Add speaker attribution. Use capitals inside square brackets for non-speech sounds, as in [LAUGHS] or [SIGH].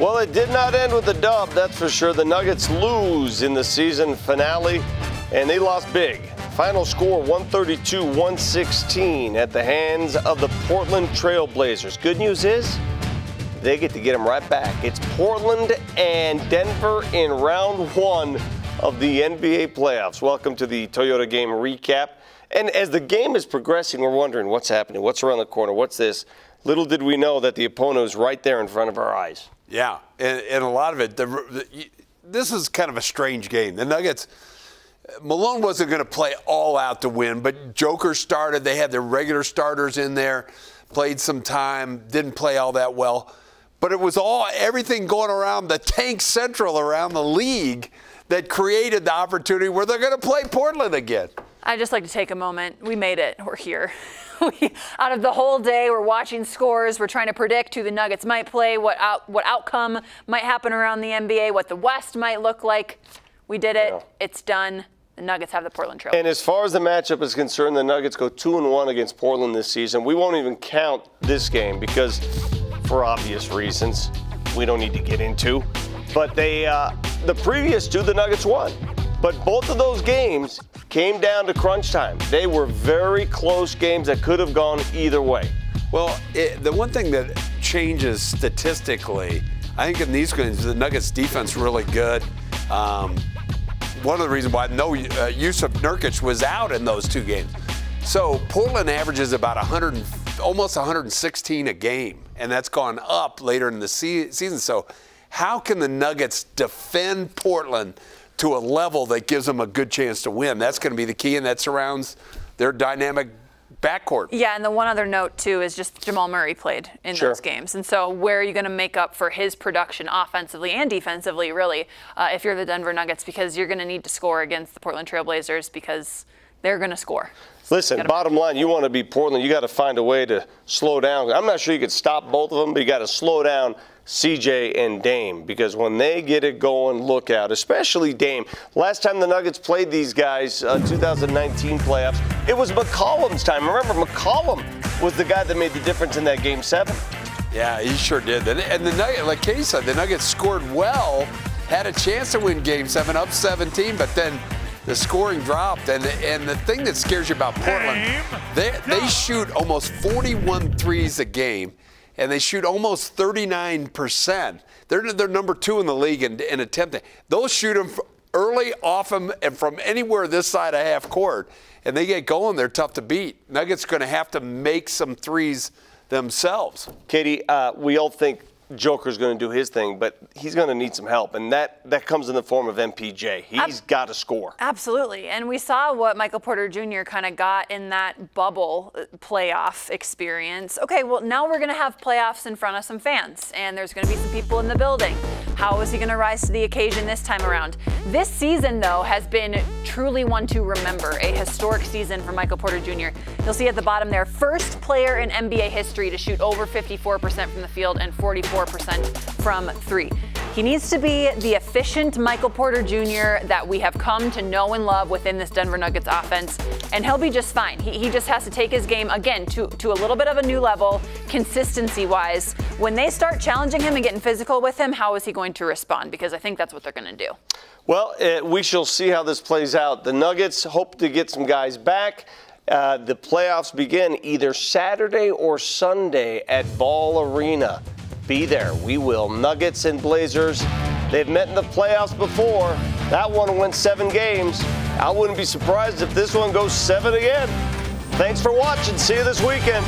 Speaker 1: Well, it did not end with a dub, that's for sure. The Nuggets lose in the season finale, and they lost big. Final score 132 116 at the hands of the Portland Trailblazers. Good news is they get to get them right back. It's Portland and Denver in round one of the NBA playoffs. Welcome to the Toyota game recap. And as the game is progressing, we're wondering what's happening, what's around the corner, what's this? Little did we know that the opponent was right there in front of our eyes.
Speaker 2: Yeah, and, and a lot of it, the, the, this is kind of a strange game. The Nuggets, Malone wasn't going to play all out to win, but Joker started. They had their regular starters in there, played some time, didn't play all that well. But it was all everything going around the tank central around the league that created the opportunity where they're going to play Portland again.
Speaker 3: I'd just like to take a moment. We made it. We're here. [LAUGHS] we, out of the whole day, we're watching scores. We're trying to predict who the Nuggets might play, what out, what outcome might happen around the NBA, what the West might look like. We did it. Yeah. It's done. The Nuggets have the Portland Trail.
Speaker 1: And as far as the matchup is concerned, the Nuggets go two and one against Portland this season. We won't even count this game because, for obvious reasons, we don't need to get into. But they, uh, the previous two, the Nuggets won. But both of those games came down to crunch time. They were very close games that could have gone either way.
Speaker 2: Well, it, the one thing that changes statistically, I think in these games, the Nuggets defense really good. Um, one of the reasons why no uh, Jusuf Nurkic was out in those two games. So Portland averages about 100, almost 116 a game, and that's gone up later in the se- season. So how can the Nuggets defend Portland to a level that gives them a good chance to win? That's going to be the key, and that surrounds their dynamic backcourt.
Speaker 3: Yeah, and the one other note too is just Jamal Murray played in sure. those games, and so where are you going to make up for his production offensively and defensively, really, uh, if you're the Denver Nuggets, because you're going to need to score against the Portland Trailblazers because they're going to score.
Speaker 1: Listen, bottom line, you want to be Portland, you got to find a way to slow down. I'm not sure you could stop both of them, but you got to slow down CJ and Dame because when they get it going, look out, especially Dame. Last time the Nuggets played these guys, uh, 2019 playoffs, it was McCollum's time. Remember, McCollum was the guy that made the difference in that game seven.
Speaker 2: Yeah, he sure did. And the Nuggets, like Katie said, the Nuggets scored well, had a chance to win game seven, up 17, but then the scoring dropped. And, and the thing that scares you about Portland, they, they shoot almost 41 threes a game and they shoot almost 39%. They're, they're number two in the league in, in attempting. They'll shoot them early, often, and from anywhere this side of half court. And they get going, they're tough to beat. Nuggets going to have to make some threes themselves.
Speaker 1: Katie, uh, we all think Joker's going to do his thing, but he's going to need some help, and that that comes in the form of MPJ. He's Ab- got to score.
Speaker 3: Absolutely, and we saw what Michael Porter Jr. kind of got in that bubble uh, playoff experience. Okay, well now we're going to have playoffs in front of some fans, and there's going to be some people in the building. How is he going to rise to the occasion this time around? This season, though, has been truly one to remember. A historic season for Michael Porter Jr. You'll see at the bottom there, first player in NBA history to shoot over 54% from the field and 44% from three. He needs to be the efficient Michael Porter Jr. that we have come to know and love within this Denver Nuggets offense, and he'll be just fine. He, he just has to take his game, again, to, to a little bit of a new level, consistency wise. When they start challenging him and getting physical with him, how is he going to respond? Because I think that's what they're going to do.
Speaker 1: Well, uh, we shall see how this plays out. The Nuggets hope to get some guys back. Uh, the playoffs begin either Saturday or Sunday at Ball Arena be there. We will. Nuggets and Blazers, they've met in the playoffs before. That one went seven games. I wouldn't be surprised if this one goes seven again. Thanks for watching. See you this weekend.